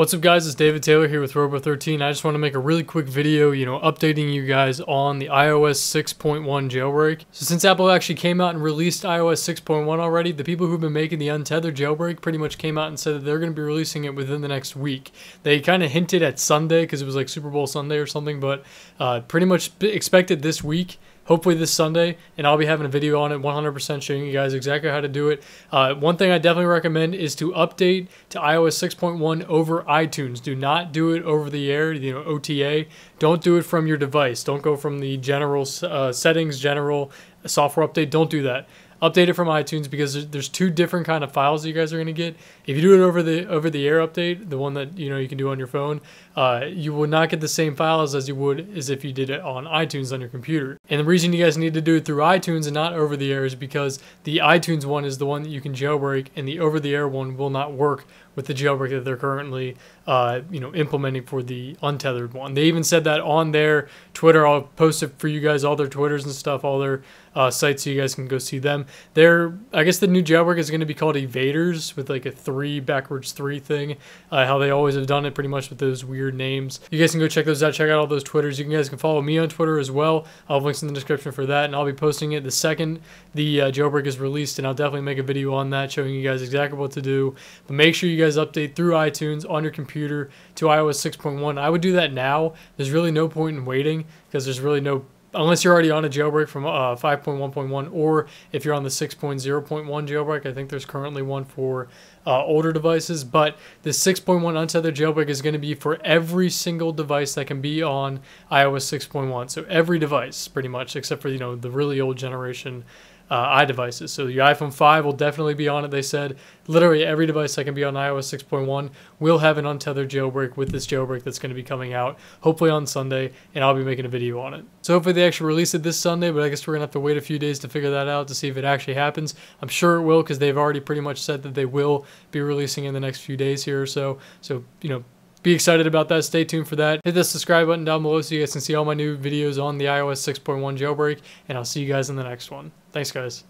What's up guys, it's David Taylor here with Robo13. I just want to make a really quick video, you know, updating you guys on the iOS 6.1 jailbreak. So since Apple actually came out and released iOS 6.1 already, the people who've been making the untethered jailbreak pretty much came out and said that they're going to be releasing it within the next week. They kind of hinted at Sunday because it was like Super Bowl Sunday or something, but uh, pretty much expected this week hopefully this Sunday, and I'll be having a video on it 100% showing you guys exactly how to do it. Uh, one thing I definitely recommend is to update to iOS 6.1 over iTunes. Do not do it over the air, you know, OTA. Don't do it from your device. Don't go from the general uh, settings, general software update. Don't do that update it from iTunes because there's two different kind of files you guys are going to get. If you do it over the over the air update, the one that you know you can do on your phone, uh, you will not get the same files as you would as if you did it on iTunes on your computer. And the reason you guys need to do it through iTunes and not over the air is because the iTunes one is the one that you can jailbreak, and the over the air one will not work with the jailbreak that they're currently uh, you know implementing for the untethered one. They even said that on their Twitter. I'll post it for you guys, all their Twitters and stuff, all their uh, sites, so you guys can go see them. They're I guess the new jailbreak is going to be called Evaders with like a three backwards three thing. Uh, how they always have done it, pretty much with those weird names. You guys can go check those out. Check out all those Twitters. You guys can follow me on Twitter as well. I'll have links in the description for that, and I'll be posting it the second the uh, jailbreak is released, and I'll definitely make a video on that showing you guys exactly what to do. But make sure you guys update through iTunes on your computer to iOS 6.1. I would do that now. There's really no point in waiting because there's really no unless you're already on a jailbreak from uh, 5.1.1 or if you're on the 6.0.1 jailbreak i think there's currently one for uh, older devices but the 6.1 untethered jailbreak is going to be for every single device that can be on ios 6.1 so every device pretty much except for you know the really old generation uh, iDevices. So your iPhone 5 will definitely be on it. They said literally every device that can be on iOS 6.1 will have an untethered jailbreak with this jailbreak that's going to be coming out hopefully on Sunday, and I'll be making a video on it. So hopefully they actually release it this Sunday, but I guess we're gonna have to wait a few days to figure that out to see if it actually happens. I'm sure it will because they've already pretty much said that they will be releasing in the next few days here or so. So you know be excited about that. Stay tuned for that. Hit the subscribe button down below so you guys can see all my new videos on the iOS 6.1 jailbreak, and I'll see you guys in the next one. Thanks, guys.